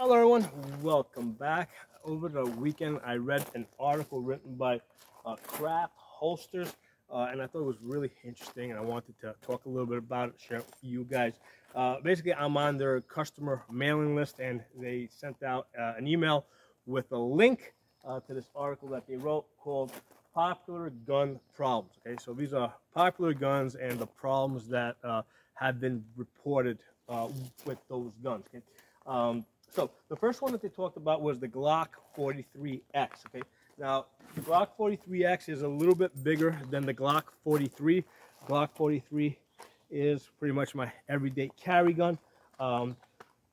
Hello everyone, welcome back. Over the weekend I read an article written by uh, Craft Holsters uh, and I thought it was really interesting and I wanted to talk a little bit about it, share it with you guys. Uh, basically I'm on their customer mailing list and they sent out uh, an email with a link uh, to this article that they wrote called Popular Gun Problems. Okay, so these are popular guns and the problems that uh, have been reported with those guns. Okay. Um, so the first one that they talked about was the Glock 43X. Okay, now the Glock 43X is a little bit bigger than the Glock 43. Glock 43 is pretty much my everyday carry gun. Um,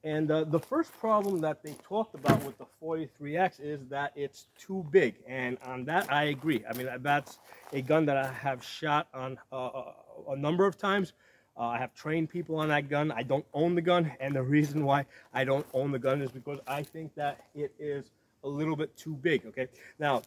and uh, the first problem that they talked about with the 43X is that it's too big. And on that, I agree. I mean, that's a gun that I have shot on uh, a number of times. Uh, I have trained people on that gun. I don't own the gun, and the reason why I don't own the gun is because I think that it is a little bit too big, okay? Now,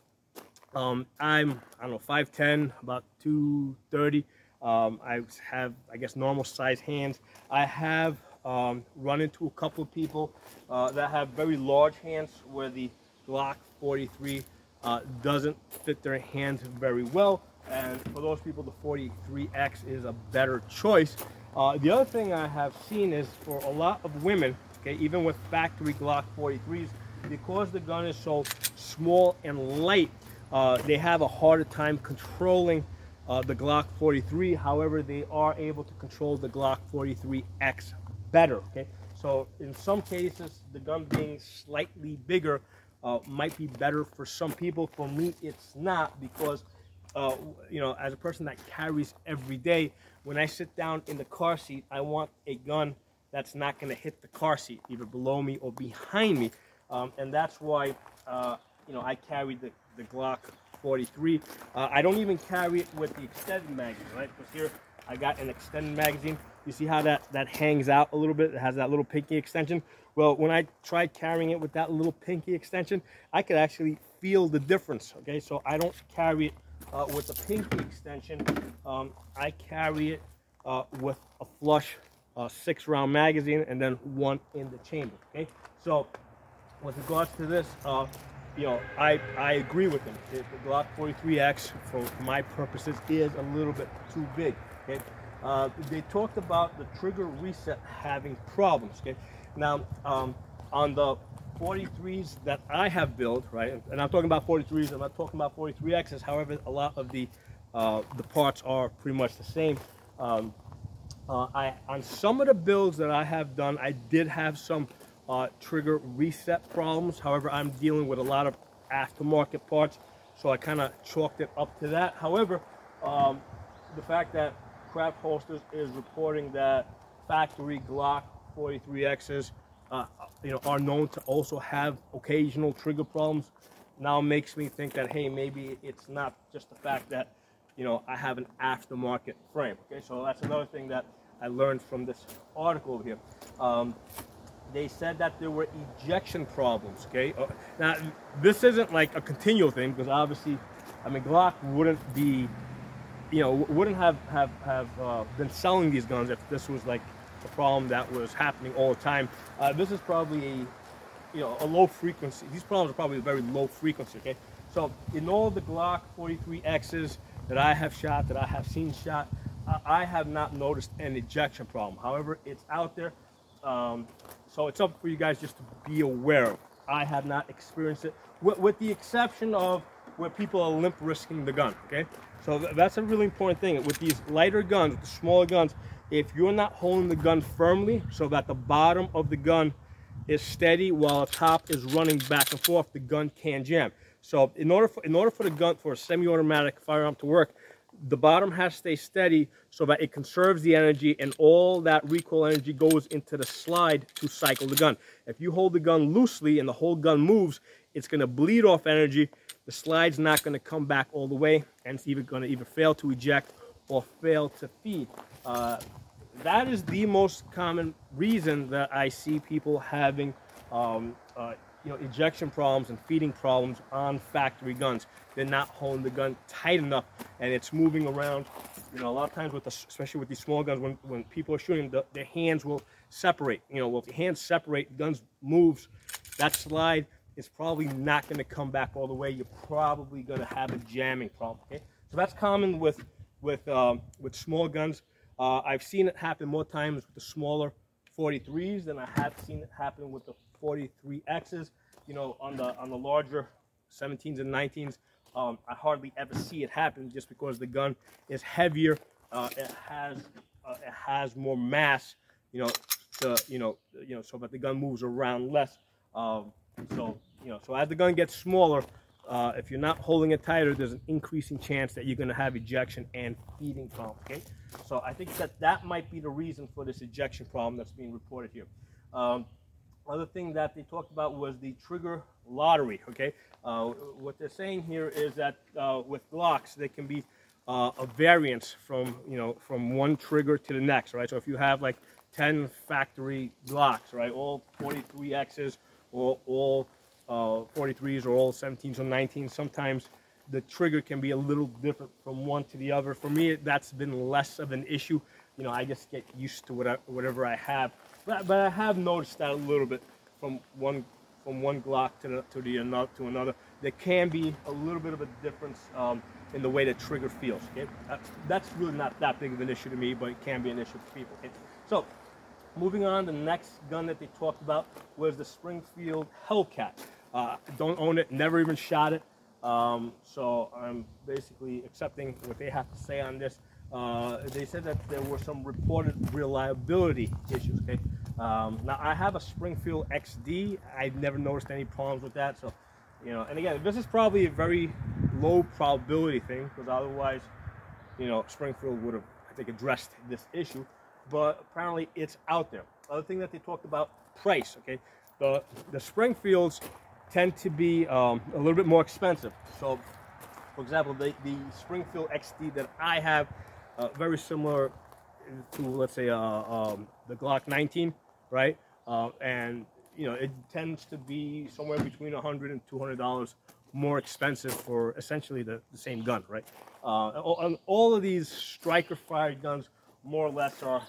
um, I'm, I don't know, 5'10", about 230. Um, I have, I guess, normal size hands. I have um, run into a couple of people uh, that have very large hands where the Glock 43 uh, doesn't fit their hands very well. And for those people, the 43X is a better choice. Uh, the other thing I have seen is for a lot of women, okay, even with factory Glock 43s, because the gun is so small and light, uh, they have a harder time controlling uh, the Glock 43. However, they are able to control the Glock 43X better, okay? So in some cases, the gun being slightly bigger uh, might be better for some people. For me, it's not because uh, you know, as a person that carries every day, when I sit down in the car seat, I want a gun that's not going to hit the car seat, either below me or behind me. Um, and that's why, uh, you know, I carry the, the Glock 43. Uh, I don't even carry it with the extended magazine, right? Because here I got an extended magazine. You see how that, that hangs out a little bit? It has that little pinky extension. Well, when I tried carrying it with that little pinky extension, I could actually feel the difference, okay? So I don't carry it uh, with the pinky extension. Um, I carry it uh, with a flush uh, six round magazine and then one in the chamber. Okay, so with regards to this, uh, you know, I, I agree with them. The, the Glock 43X, for, my purposes, is a little bit too big. Okay, uh, they talked about the trigger reset having problems. Okay, now um, on the 43s that I have built, right, and I'm talking about 43s, I'm not talking about 43Xs, however, a lot of the, uh, the parts are pretty much the same. Um, uh, I, on some of the builds that I have done, I did have some uh, trigger reset problems. However, I'm dealing with a lot of aftermarket parts, so I kind of chalked it up to that. However, um, the fact that Craft Holsters is reporting that factory Glock 43Xs uh, you know, are known to also have occasional trigger problems now makes me think that, hey, maybe it's not just the fact that, you know, I have an aftermarket frame. Okay, so that's another thing that I learned from this article over here. Um, they said that there were ejection problems. Okay, uh, now this isn't like a continual thing because obviously, I mean, Glock wouldn't be, you know, wouldn't have have have uh, been selling these guns if this was like a problem that was happening all the time. Uh, this is probably a, you know, a low frequency. These problems are probably very low frequency, okay? So in all the Glock 43Xs that I have shot, that I have seen shot, I have not noticed an ejection problem. However, it's out there. Um, so it's up for you guys just to be aware of. I have not experienced it, with, with the exception of where people are limp wristing the gun, okay? So th that's a really important thing. With these lighter guns, the smaller guns, if you're not holding the gun firmly so that the bottom of the gun is steady while the top is running back and forth, the gun can jam. So in order for, in order for the gun, for a semi-automatic firearm to work, the bottom has to stay steady so that it conserves the energy and all that recoil energy goes into the slide to cycle the gun. If you hold the gun loosely and the whole gun moves, it's going to bleed off energy. The slide's not going to come back all the way and it's either going to either fail to eject or fail to feed. Uh, that is the most common reason that I see people having um, uh, you know, ejection problems and feeding problems on factory guns. They're not holding the gun tight enough and it's moving around. You know, a lot of times with the, especially with these small guns, when, when people are shooting, the, their hands will separate. You know, well, if your hands separate, the guns moves that slide is probably not going to come back all the way. You're probably going to have a jamming problem. Okay, so that's common with with um, with small guns. Uh, I've seen it happen more times with the smaller 43s than I have seen it happen with the 43Xs. You know, on the on the larger 17s and 19s, um, I hardly ever see it happen just because the gun is heavier. Uh, it has uh, it has more mass. You know, to you know you know so that the gun moves around less. Um, so you know, so as the gun gets smaller, uh, if you're not holding it tighter, there's an increasing chance that you're going to have ejection and feeding problem. Okay, so I think that that might be the reason for this ejection problem that's being reported here. Um, other thing that they talked about was the trigger lottery. Okay, uh, what they're saying here is that uh, with Glocks, there can be uh, a variance from you know from one trigger to the next. Right, so if you have like 10 factory Glocks, right, all 43Xs or all uh, 43s or all 17s or 19s. Sometimes the trigger can be a little different from one to the other. For me, that's been less of an issue. You know, I just get used to whatever, whatever I have. But, but I have noticed that a little bit from one from one Glock to the, to the another to another. There can be a little bit of a difference um, in the way the trigger feels. Okay, that's, that's really not that big of an issue to me, but it can be an issue for people. Okay? So moving on, the next gun that they talked about was the Springfield Hellcat. Uh, don't own it, never even shot it. Um, so I'm basically accepting what they have to say on this. Uh, they said that there were some reported reliability issues. Okay. Um, now I have a Springfield XD. I've never noticed any problems with that. So, you know, and again, this is probably a very low probability thing because otherwise, you know, Springfield would have, I think, addressed this issue. But apparently, it's out there. Other thing that they talked about, price. Okay, the the Springfields tend to be um, a little bit more expensive. So, for example, the, the Springfield XD that I have, uh, very similar to, let's say, uh, um, the Glock 19, right? Uh, and, you know, it tends to be somewhere between 100 and $200 more expensive for essentially the, the same gun, right? Uh, all, all of these striker fired guns more or less are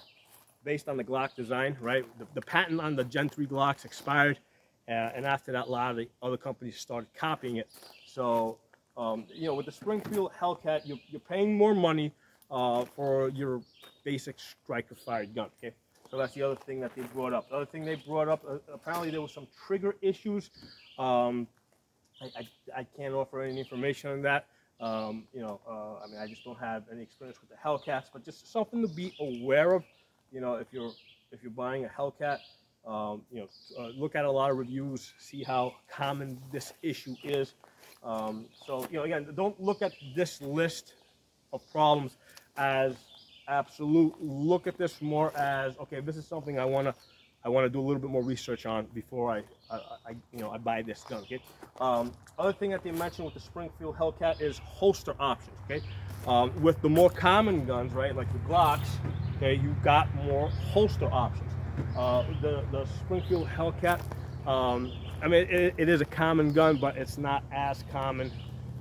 based on the Glock design, right? The, the patent on the Gen 3 Glocks expired and after that, a lot of the other companies started copying it. So, um, you know, with the Springfield Hellcat, you're, you're paying more money uh, for your basic striker fired gun. Okay, so that's the other thing that they brought up. The other thing they brought up, uh, apparently there was some trigger issues. Um, I, I, I, can't offer any information on that. Um, you know, uh, I mean, I just don't have any experience with the Hellcats, but just something to be aware of. You know, if you're if you're buying a Hellcat, um, you know, uh, look at a lot of reviews, see how common this issue is. Um, so, you know, again, don't look at this list of problems as absolute. Look at this more as, okay, this is something I want to I want to do a little bit more research on before I, I, I you know, I buy this gun. Okay. Um, other thing that they mentioned with the Springfield Hellcat is holster options. Okay. Um, with the more common guns, right, like the Glocks, okay, you've got more holster options. Uh, the, the Springfield Hellcat, um, I mean, it, it is a common gun, but it's not as common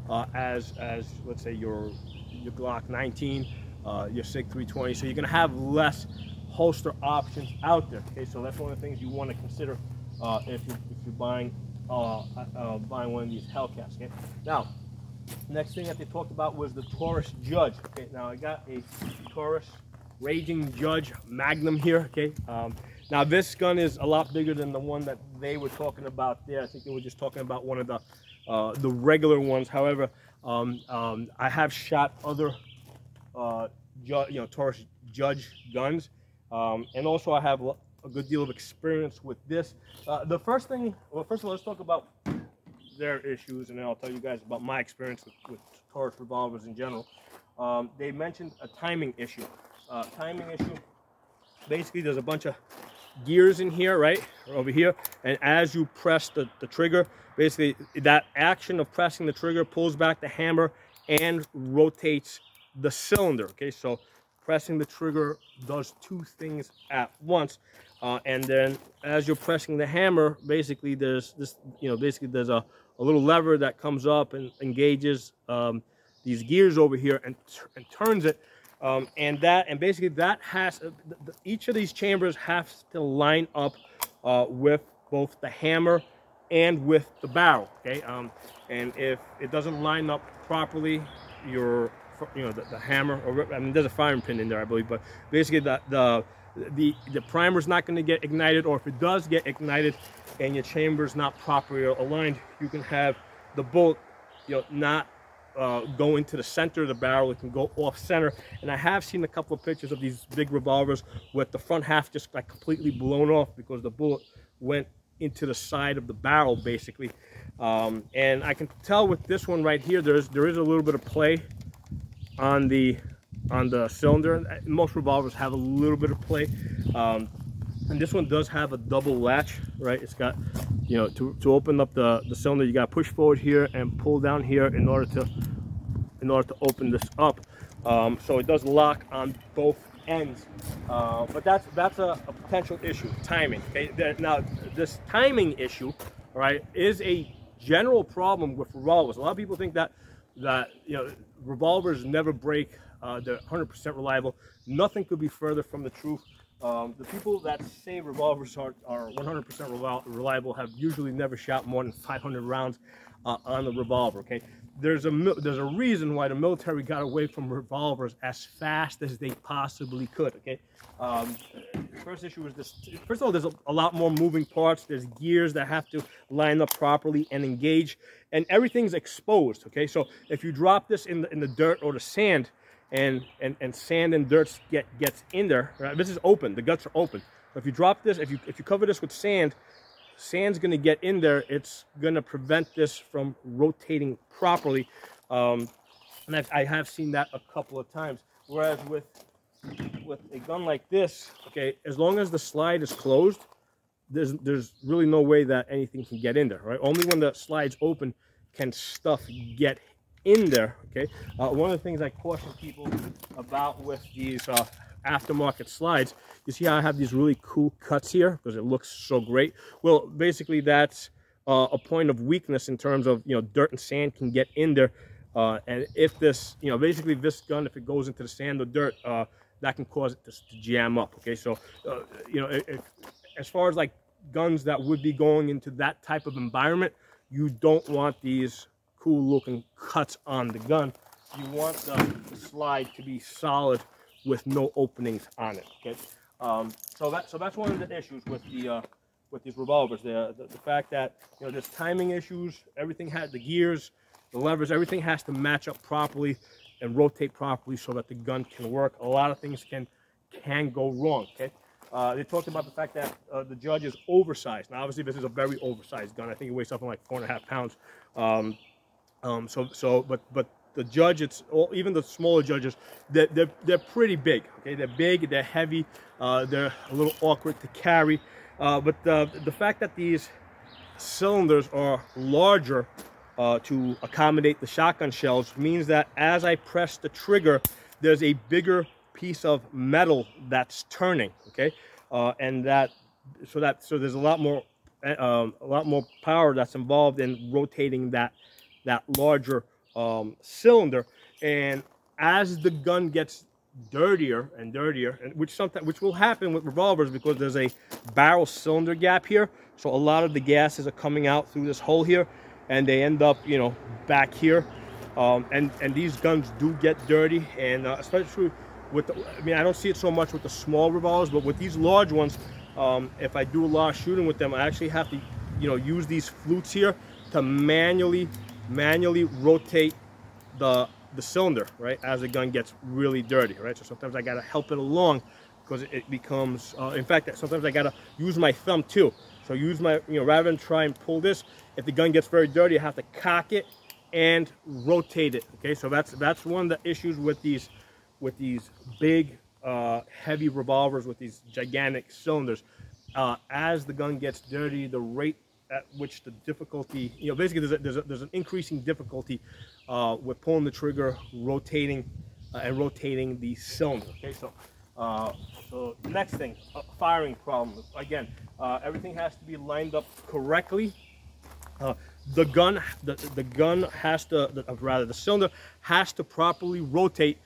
uh, as, as, let's say, your, your Glock 19, uh, your SIG 320. So you're going to have less holster options out there. Okay, so that's one of the things you want to consider uh, if, you're, if you're buying, uh, buying one of these Hellcats. Okay, now, next thing that they talked about was the Taurus Judge. Okay, now I got a Taurus Raging Judge Magnum here, okay? Um, now this gun is a lot bigger than the one that they were talking about there. I think they were just talking about one of the uh, the regular ones. However, um, um, I have shot other uh, you know Taurus Judge guns, um, and also I have a good deal of experience with this. Uh, the first thing, well, first of all, let's talk about their issues, and then I'll tell you guys about my experience with, with Taurus revolvers in general. Um, they mentioned a timing issue uh, timing issue. Basically, there's a bunch of gears in here, right, over here. And as you press the, the trigger, basically that action of pressing the trigger pulls back the hammer and rotates the cylinder, okay? So pressing the trigger does two things at once. Uh, and then as you're pressing the hammer, basically there's this, you know, basically there's a, a little lever that comes up and engages um, these gears over here and, and turns it. Um, and that, and basically that has, uh, each of these chambers has to line up uh, with both the hammer and with the barrel, okay? Um, and if it doesn't line up properly, your, you know, the, the hammer, or I mean, there's a firing pin in there, I believe, but basically the, the, the, the primer's not gonna get ignited, or if it does get ignited and your chamber's not properly aligned, you can have the bolt, you know, not uh, go into the center of the barrel. It can go off center. And I have seen a couple of pictures of these big revolvers with the front half just like completely blown off because the bullet went into the side of the barrel basically. Um, and I can tell with this one right here, there's there is a little bit of play on the on the cylinder. Most revolvers have a little bit of play. Um, and this one does have a double latch, right? It's got you know, to, to open up the, the cylinder, you got to push forward here and pull down here in order to in order to open this up. Um, so it does lock on both ends. Uh, but that's that's a, a, potential issue, timing. Okay? Now, this timing issue, right, is a general problem with revolvers. A lot of people think that that you know revolvers never break. Uh, they're 100% reliable. Nothing could be further from the truth. Um, the people that say revolvers are, are 100% reliable have usually never shot more than 500 rounds uh, on the revolver, okay? There's a, there's a reason why the military got away from revolvers as fast as they possibly could, okay? Um, first issue is this, first of all, there's a, a lot more moving parts. There's gears that have to line up properly and engage, and everything's exposed, okay? So if you drop this in the, in the dirt or the sand, and, and, and sand and dirt get, gets in there. Right? This is open, the guts are open. If you drop this, if you, if you cover this with sand, sand's gonna get in there. It's gonna prevent this from rotating properly. Um, and I've, I have seen that a couple of times. Whereas with, with a gun like this, okay, as long as the slide is closed, there's, there's really no way that anything can get in there, right? Only when the slide's open can stuff get in there, okay? Uh, one of the things I caution people about with these uh, aftermarket slides, you see how I have these really cool cuts here because it looks so great? Well, basically that's uh, a point of weakness in terms of, you know, dirt and sand can get in there. Uh, and if this, you know, basically this gun, if it goes into the sand or dirt, uh, that can cause it to, jam up, okay? So, uh, you know, as far as like guns that would be going into that type of environment, you don't want these cool looking cuts on the gun. You want the, slide to be solid with no openings on it. Okay, um, so that so that's one of the issues with the uh, with these revolvers. The, the, the fact that you know there's timing issues. Everything had the gears, the levers, everything has to match up properly and rotate properly so that the gun can work. A lot of things can can go wrong. Okay. Uh, they talked about the fact that uh, the judge is oversized. Now, obviously, this is a very oversized gun. I think it weighs something like four and a half pounds. Um, um, so, so, but, but the judge, it's all, even the smaller judges, they're, they're, they're pretty big. Okay, they're big, they're heavy, uh, they're a little awkward to carry. Uh, but the, the fact that these cylinders are larger uh, to accommodate the shotgun shells means that as I press the trigger, there's a bigger piece of metal that's turning. Okay, uh, and that so that so there's a lot more um, a lot more power that's involved in rotating that that larger um, cylinder. And as the gun gets dirtier and dirtier, and which sometimes which will happen with revolvers because there's a barrel cylinder gap here. So a lot of the gases are coming out through this hole here, and they end up, you know, back here. Um, and and these guns do get dirty, and uh, especially with the, I mean I don't see it so much with the small revolvers, but with these large ones, um, if I do a lot of shooting with them, I actually have to, you know, use these flutes here to manually manually rotate the the cylinder, right, as the gun gets really dirty, right? So sometimes I gotta help it along because it becomes, uh, in fact, sometimes I gotta use my thumb too. So use my, you know, rather than try and pull this, if the gun gets very dirty, I have to cock it and rotate it, okay? So that's that's one of the issues with these, with these big, uh, heavy revolvers with these gigantic cylinders. Uh, as the gun gets dirty, the rate at which the difficulty, you know, basically there's, a, there's, a, there's an increasing difficulty uh, with pulling the trigger, rotating, uh, and rotating the cylinder. Okay, so uh, so next thing, firing problem. Again, uh, everything has to be lined up correctly. Uh, the gun, the, the gun has to, the, uh, rather the cylinder has to properly rotate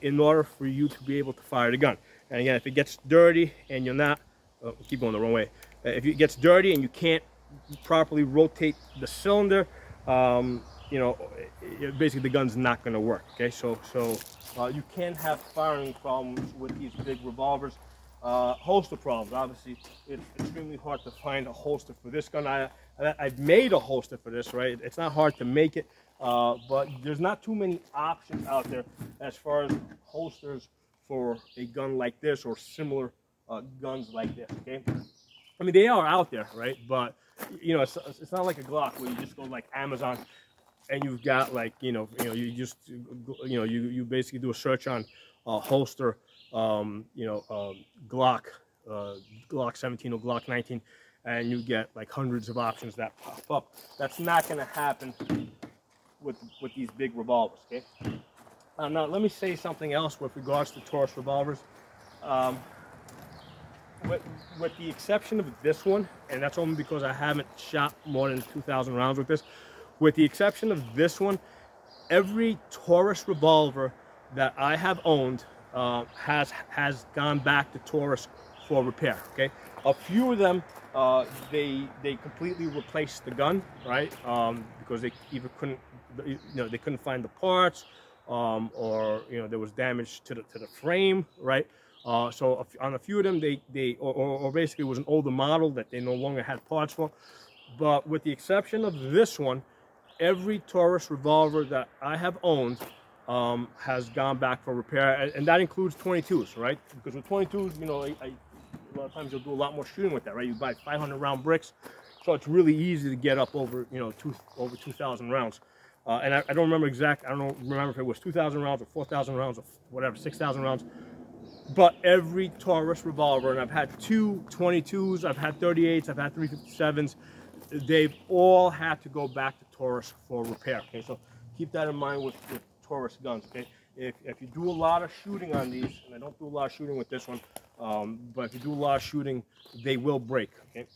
in order for you to be able to fire the gun. And again, if it gets dirty and you're not, oh, keep going the wrong way. If it gets dirty and you can't properly rotate the cylinder, um, you know, basically the gun's not going to work. Okay, so so uh, you can have firing problems with these big revolvers. Uh, holster problems. Obviously, it's extremely hard to find a holster for this gun. I, I have made a holster for this, right? It's not hard to make it, uh, but there's not too many options out there as far as holsters for a gun like this or similar uh, guns like this. Okay, I mean they are out there, right? But you know, it's, it's not like a Glock where you just go like Amazon and you've got like you know you know you just you know you you basically do a search on uh, holster um, you know um, Glock uh, Glock 17 or Glock 19 and you get like hundreds of options that pop up. That's not going to happen with with these big revolvers okay? Uh, now let me say something else with regards to Taurus revolvers. Um, with, with the exception of this one and that's only because I haven't shot more than 2,000 rounds with this with the exception of this one, every Taurus revolver that I have owned uh, has has gone back to Taurus for repair. Okay, a few of them uh, they they completely replaced the gun, right? Um, because they either couldn't you know they couldn't find the parts, um, or you know there was damage to the to the frame, right? Uh, so on a few of them, they they or, or basically was an older model that they no longer had parts for. But with the exception of this one, every Taurus revolver that I have owned um, has gone back for repair, and that includes 22s, right? Because with 22s, you know, I, I, a lot of times you'll do a lot more shooting with that, right? You buy 500 round bricks, so it's really easy to get up over, you know, two, over 2,000 rounds. Uh, and I, I, don't remember exact, I don't remember if it was 2,000 rounds or 4,000 rounds or whatever, 6,000 rounds. But every Taurus revolver, and I've had two 22s, I've had 38s, I've had 357s, they've all had to go back to Taurus for repair. Okay, so keep that in mind with, with Taurus guns. Okay, if, if you do a lot of shooting on these, and I don't do a lot of shooting with this one, um, but if you do a lot of shooting, they will break. Okay.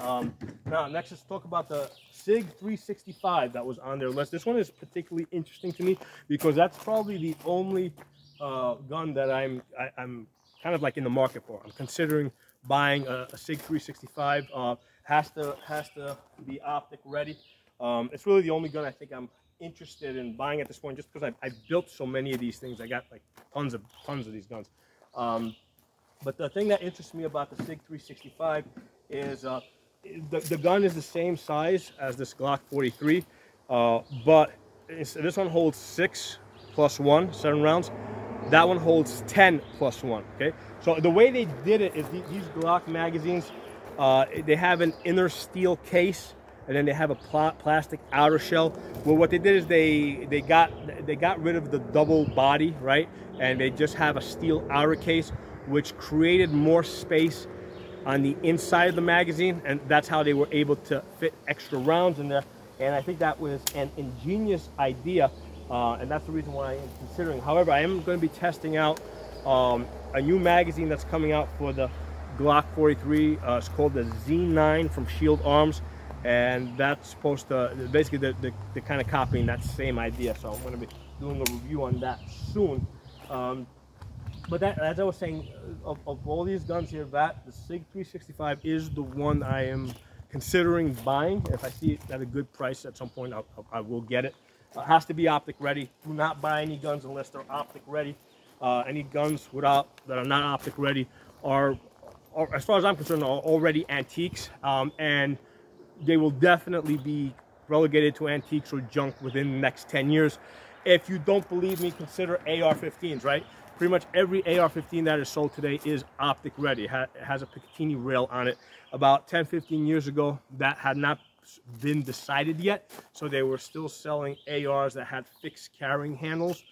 Um, now, next, let's talk about the SIG 365 that was on their list. This one is particularly interesting to me because that's probably the only uh, gun that I'm I, am kind of like in the market for. I'm considering buying a, a SIG 365. Uh, has to has to be optic ready. Um, it's really the only gun I think I'm interested in buying at this point, just because I, I built so many of these things. I got like tons of tons of these guns. Um, but the thing that interests me about the SIG 365 is uh, the, the gun is the same size as this Glock 43, uh, but this one holds six plus one, seven rounds. That one holds 10 plus one, okay? So the way they did it is these Glock magazines, uh, they have an inner steel case and then they have a pl plastic outer shell. Well, what they did is they they got they got rid of the double body, right? And they just have a steel outer case, which created more space on the inside of the magazine, and that's how they were able to fit extra rounds in there. And I think that was an ingenious idea, uh, and that's the reason why I am considering. However, I am going to be testing out um, a new magazine that's coming out for the Glock 43. Uh, it's called the Z9 from Shield Arms. And that's supposed to, basically they're, kind of copying that same idea. So I'm going to be doing a review on that soon. Um, but that, as I was saying, of, of, all these guns here, that the SIG 365 is the one I am considering buying. If I see it at a good price at some point, I'll, I will get it. Uh, has to be optic ready. Do not buy any guns unless they're optic ready. Uh, any guns without that are not optic ready are as far as I'm concerned, are already antiques, um, and they will definitely be relegated to antiques or junk within the next 10 years. If you don't believe me, consider AR-15s, right? Pretty much every AR-15 that is sold today is optic ready. It has a Picatinny rail on it. About 10, 15 years ago, that had not been decided yet. So they were still selling ARs that had fixed carrying handles.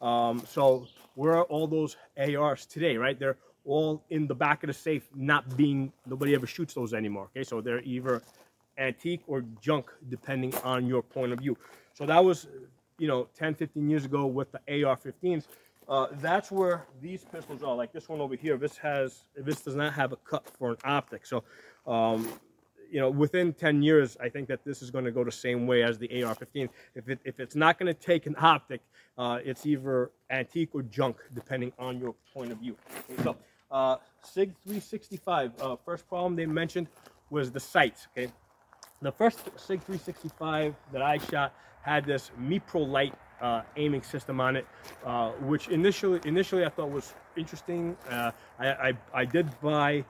Um, so where are all those ARs today, right? They're all in the back of the safe, not being, nobody ever shoots those anymore, okay? So they're either antique or junk, depending on your point of view. So that was, you know, 10, 15 years ago with the AR-15s. Uh, that's where these pistols are. Like this one over here, this has, this does not have a cut for an optic. So, um, you know, within 10 years, I think that this is going to go the same way as the AR-15. If, it, if it's not going to take an optic, uh, it's either antique or junk, depending on your point of view. Okay, so, uh, SIG 365, uh, first problem they mentioned was the sights, okay? the first SIG 365 that I shot had this Meprolight uh, aiming system on it, uh, which initially initially I thought was interesting. Uh, I, I, I did buy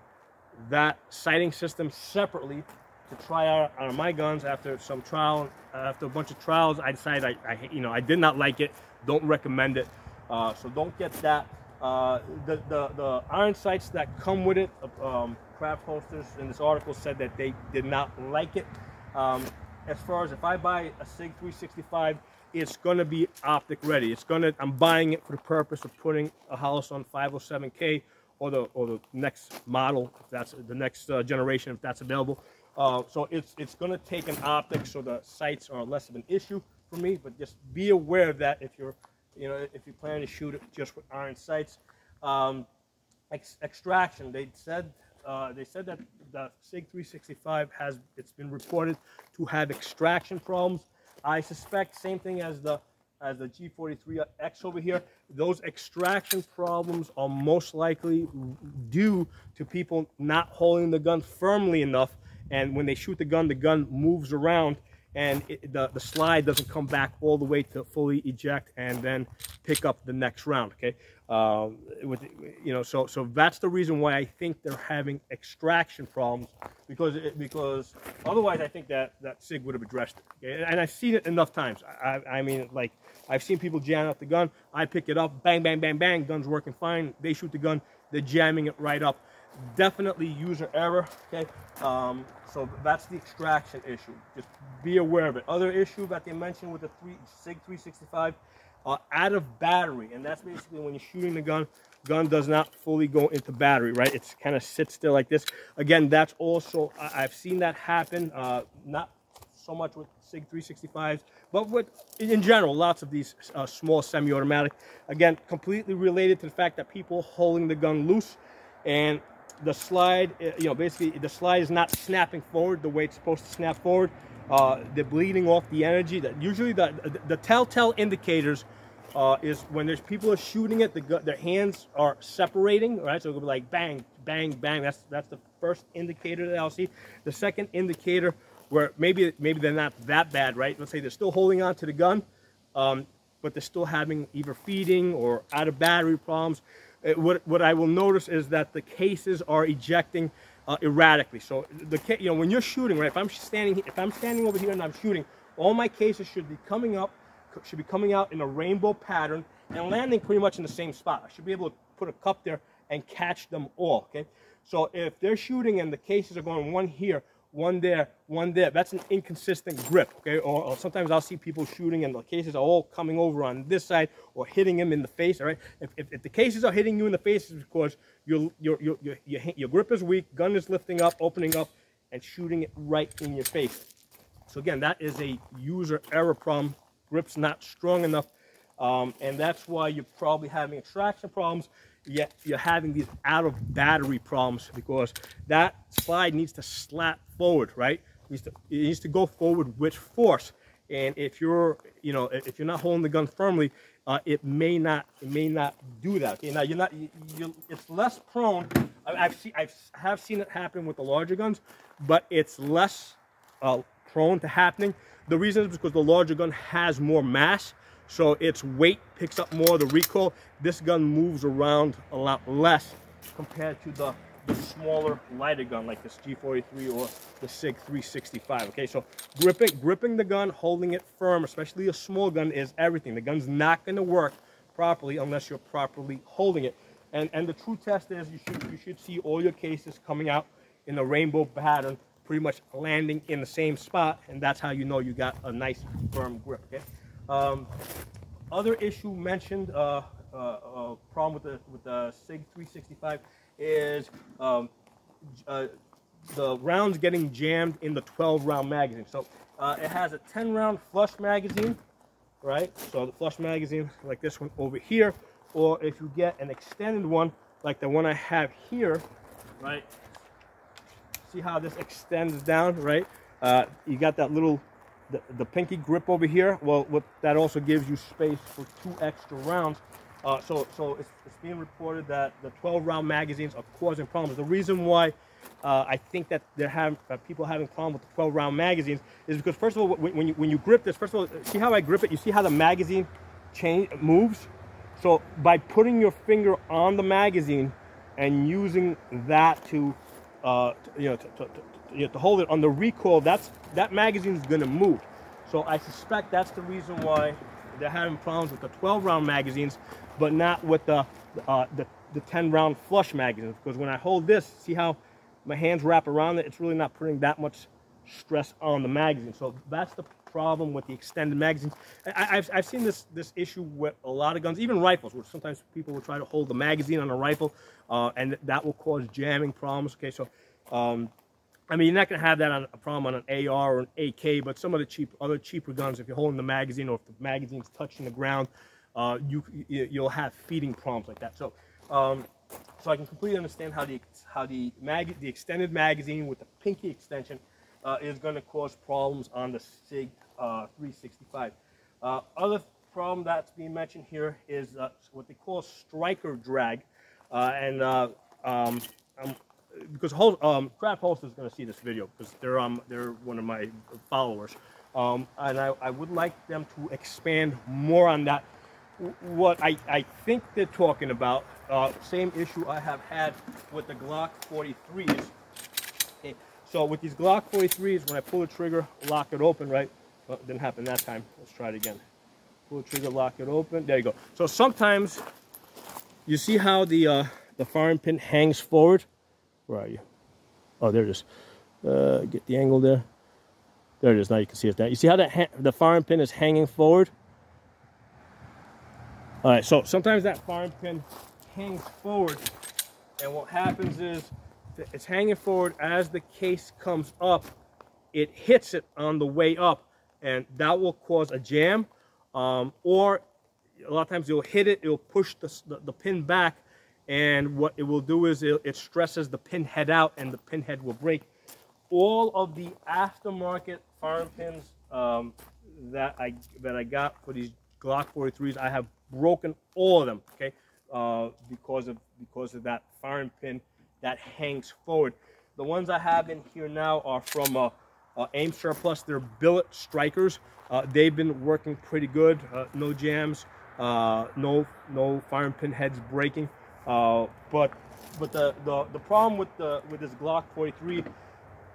that sighting system separately to try out on my guns after some trial after a bunch of trials i decided i, I you know i did not like it don't recommend it. Uh, so don't get that. Uh, the, the the iron sights that come with it um, craft holsters in this article said that they did not like it. Um, as far as if i buy a sig 365 it's going to be optic ready. It's going to i'm buying it for the purpose of putting a Holosun 507k or the or the next model if that's the next uh, generation if that's available uh, so it's it's going to take an optic, so the sights are less of an issue for me. But just be aware of that if you're, you know, if you plan to shoot it just with iron sights. Um, ex extraction. They said uh, they said that the Sig 365 has it's been reported to have extraction problems. I suspect same thing as the as the G43X over here. Those extraction problems are most likely due to people not holding the gun firmly enough and when they shoot the gun, the gun moves around and it, the, the slide doesn't come back all the way to fully eject and then pick up the next round, okay? Um, with, you know, so, so that's the reason why I think they're having extraction problems because, it, because otherwise I think that, that SIG would have addressed it, okay? And I've seen it enough times. I, I mean, like, I've seen people jam up the gun, I pick it up, bang, bang, bang, bang, gun's working fine, they shoot the gun, they're jamming it right up. Definitely user error okay? Um, so that's the extraction issue. Just be aware of it. Other issue that they mentioned with the three sig 365 out of battery and that's basically when you're shooting the gun gun does not fully go into battery right it's kind of sits still like this again that's also I, have seen that happen uh, not so much with sig 365s but with in general lots of these uh, small semi-automatic again completely related to the fact that people holding the gun loose and the slide, eh, you know, basically the slide is not snapping forward the way it's supposed to snap forward. Uh, they're bleeding off the energy. That usually the, the, the telltale indicators uh, is when there's people are shooting it, the, their hands are separating, right? So it'll be like bang, bang, bang. That's that's the first indicator that I'll see. The second indicator where maybe maybe they're not that bad, right? Let's say they're still holding on to the gun, um, but they're still having either feeding or out of battery problems it, what, what I will notice is that the cases are ejecting uh, erratically. So the you know when you're shooting, right? If I'm standing if I'm standing over here and I'm shooting, all my cases should be coming up, should be coming out in a rainbow pattern and landing pretty much in the same spot. I should be able to put a cup there and catch them all. Okay. So if they're shooting and the cases are going one here, one there, one there. That's an inconsistent grip, okay? Or, or, sometimes I'll see people shooting and the cases are all coming over on this side or hitting him in the face, all right? If, if, if the cases are hitting you in the face, it's because your, your, your, your, your, your grip is weak, gun is lifting up, opening up, and shooting it right in your face. So again, that is a user error problem. Grip's not strong enough, um, and that's why you're probably having extraction problems yet you're having these out of battery problems because that slide needs to slap forward, right? It needs to, it needs to go forward with force. And if you're, you know, if you're not holding the gun firmly, uh, it may not, it may not do that. Okay, now you're not, you, you, it's less prone. I, have seen, I've have seen it happen with the larger guns, but it's less uh, prone to happening. The reason is because the larger gun has more mass, so its weight picks up more the recoil. This gun moves around a lot less compared to the, the smaller lighter gun like this G43 or the SIG 365. Okay, so gripping, gripping the gun, holding it firm, especially a small gun, is everything. The gun's not going to work properly unless you're properly holding it. And, and the true test is you should, you should see all your cases coming out in a rainbow pattern, pretty much landing in the same spot, and that's how you know you got a nice firm grip. Okay. Um, other issue mentioned, uh, uh, uh, problem with the with the Sig 365 is um, uh, the rounds getting jammed in the 12 round magazine. So uh, it has a 10 round flush magazine, right? So the flush magazine like this one over here, or if you get an extended one like the one I have here, right? See how this extends down, right? Uh, you got that little the, the pinky grip over here, well, what that also gives you space for two extra rounds. Uh, so so it's, it's, being reported that the 12 round magazines are causing problems. The reason why uh, I think that they're having uh, people having problems with the 12 round magazines is because first of all, when, when, you when you grip this, first of all, see how I grip it. You see how the magazine change moves. So by putting your finger on the magazine and using that to, uh, you know, to, to, to, you know, to hold it on the recoil, that's that magazine is going to move. So I suspect that's the reason why they're having problems with the 12 round magazines, but not with the uh, the, the 10 round flush magazines. Because when I hold this, see how my hands wrap around it, it's really not putting that much stress on the magazine. So that's the problem with the extended magazines. I, have I've seen this this issue with a lot of guns, even rifles, where sometimes people will try to hold the magazine on a rifle, uh, and that will cause jamming problems. Okay, so um, I mean, you're not going to have that on a problem on an AR or an AK, but some of the cheap other cheaper guns, if you're holding the magazine or if the magazine's touching the ground, uh, you you'll have feeding problems like that. So. Um, so I can completely understand how the how the mag the extended magazine with the pinky extension uh, is going to cause problems on the SIG uh, 365. Uh, other problem that's being mentioned here is uh, what they call striker drag, uh, and uh, um, um, because Hol um, Holster is going to see this video because they're um they're one of my followers, um, and I, I would like them to expand more on that what I, I think they're talking about, uh, same issue I have had with the Glock 43s. Okay. So with these Glock 43s, when I pull the trigger, lock it open, right? Well, it didn't happen that time. Let's try it again. Pull trigger, lock it open. There you go. So sometimes you see how the uh, the firing pin hangs forward. Where are you? Oh, there it is. Uh, get the angle there. There it is. Now you can see it. Now you see how the the firing pin is hanging forward. All right, so sometimes that firing pin hangs forward, and what happens is it's hanging forward as the case comes up, it hits it on the way up, and that will cause a jam, um, or a lot of times you'll hit it, it'll push the, the, the pin back, and what it will do is it, it stresses the pin head out, and the pin head will break. All of the aftermarket firing pins um, that I that I got for these Glock 43s, I have broken all of them, okay, uh, because of because of that firing pin that hangs forward. The ones I have in here now are from uh, uh, Aim. They're billet strikers. Uh, they've been working pretty good. Uh, no jams, uh, no no firing pin heads breaking. Uh, but but the, the the problem with the with this Glock 43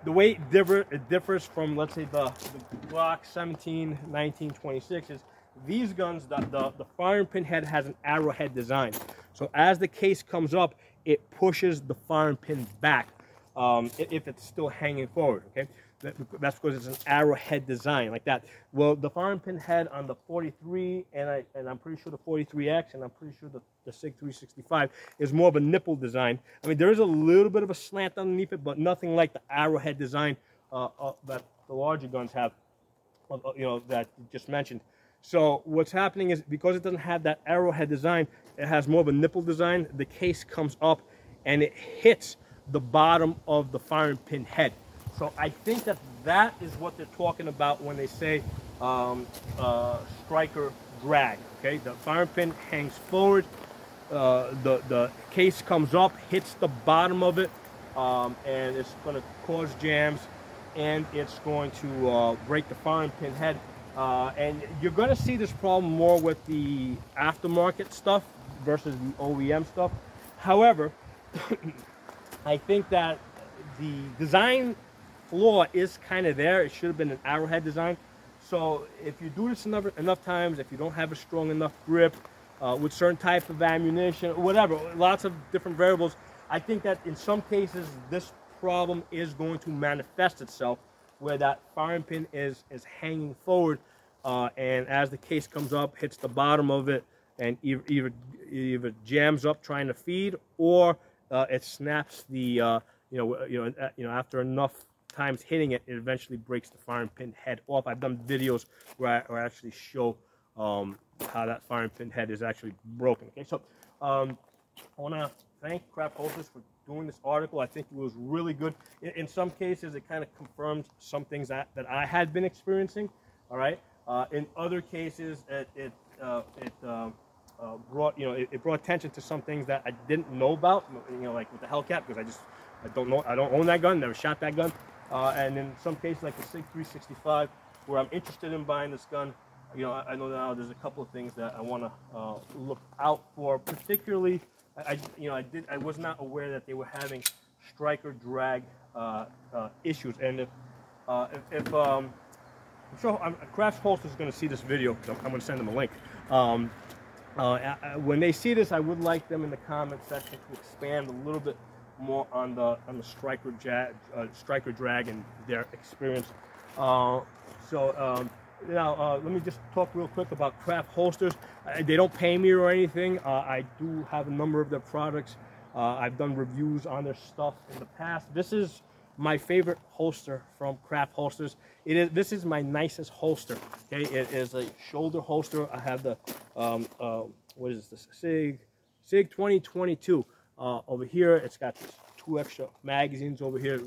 the way it, differ, it differs from let's say the, the Glock 17 1926 is these guns, the, the, the firing pin head has an arrowhead design. So as the case comes up, it pushes the firing pin back um, if it's still hanging forward, okay? That's because it's an arrowhead design like that. Well, the firing pin head on the 43 and I and I'm pretty sure the 43X and I'm pretty sure the, the SIG 365 is more of a nipple design. I mean, there is a little bit of a slant underneath it, but nothing like the arrowhead design uh, uh, that the larger guns have, uh, you know, that you just mentioned. So what's happening is because it doesn't have that arrowhead design, it has more of a nipple design. The case comes up and it hits the bottom of the firing pin head. So I think that that is what they're talking about when they say um, uh, striker drag. Okay, the firing pin hangs forward, uh, the the case comes up, hits the bottom of it, um, and it's going to cause jams, and it's going to uh, break the firing pin head. Uh, and you're going to see this problem more with the aftermarket stuff versus the OEM stuff. However, I think that the design flaw is kind of there. It should have been an arrowhead design. So if you do this enough, enough times, if you don't have a strong enough grip uh, with certain type of ammunition, whatever, lots of different variables, I think that in some cases this problem is going to manifest itself where that firing pin is is hanging forward uh, and as the case comes up hits the bottom of it and either either, either jams up trying to feed or uh, it snaps the uh, you know you know uh, you know after enough times hitting it it eventually breaks the firing pin head off I've done videos where I, where I actually show um, how that firing pin head is actually broken okay so um, I want to thank Craft Holsters for doing this article. I think it was really good. In, in some cases, it kind of confirmed some things that, that I had been experiencing. All right. Uh, in other cases, it it, uh, it uh, uh brought you know it, it, brought attention to some things that I didn't know about. You know, like with the Hellcat, because I just I don't know. I don't own that gun. Never shot that gun. Uh, and in some cases, like the SIG 365, where I'm interested in buying this gun, you know, I, I know now there's a couple of things that I want to uh, look out for. Particularly, I, you know, I did. I was not aware that they were having striker drag uh, uh, issues, and if uh, if, if um, I'm sure I'm, Craft Holsters is going to see this video because I'm, I'm going to send them a link. Um, uh, when they see this, I would like them in the comment section to expand a little bit more on the on the striker drag, uh, striker drag and their experience. Uh, so um, now uh, let me just talk real quick about craft holsters. Uh, they don't pay me or anything. Uh, I do have a number of their products. I've done reviews on their stuff in the past. This is my favorite holster from Craft Holsters. It is this is my nicest holster. Okay, it is a shoulder holster. I have the um, uh, what is this? Sig Sig 2022 uh, over here. It's got two extra magazines over here.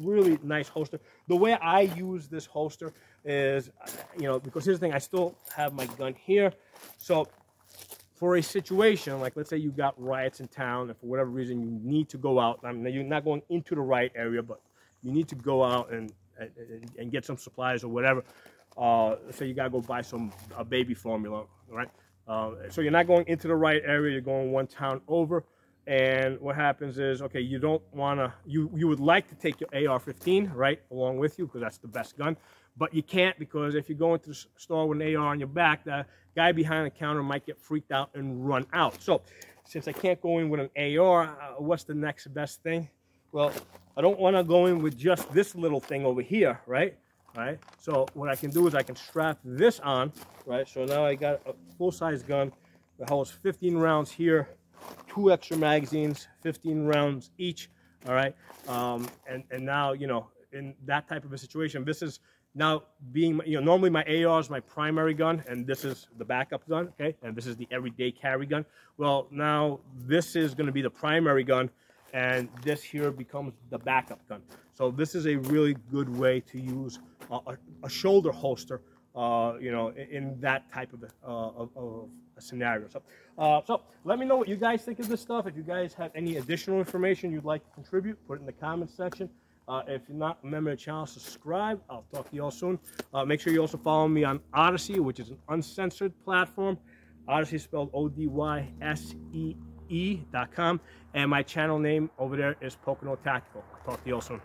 really nice holster. The way I use this holster is, you know, because here's the thing. I still have my gun here, so for a situation like let's say you got riots in town and for whatever reason you need to go out I mean you're not going into the riot area but you need to go out and and, and get some supplies or whatever uh, so you got to go buy some a baby formula right uh, so you're not going into the right area you're going one town over and what happens is okay you don't want to you you would like to take your AR-15 right along with you because that's the best gun but you can't because if you go into the store with an AR on your back the guy behind the counter might get freaked out and run out. So since I can't go in with an AR uh, what's the next best thing? Well I don't want to go in with just this little thing over here right right? So what I can do is I can strap this on right? So now I got a full-size gun. That holds 15 rounds here two extra magazines, 15 rounds each. All right. Um, and, and now, you know, in that type of a situation, this is now being, you know, normally my AR is my primary gun and this is the backup gun. Okay. And this is the everyday carry gun. Well, now this is going to be the primary gun and this here becomes the backup gun. So this is a really good way to use a, a, a shoulder holster uh, you know, in, that type of, uh, of, of scenario. So, uh, so let me know what you guys think of this stuff. If you guys have any additional information you'd like to contribute, put it in the comments section. Uh, if you're not a member of the channel, subscribe. I'll talk to you all soon. Uh, make sure you also follow me on Odysee, which is an uncensored platform. Odysee spelled O-D-Y-S-E-E dot com. And my channel name over there is Pocono Tactical. I'll talk to you all soon.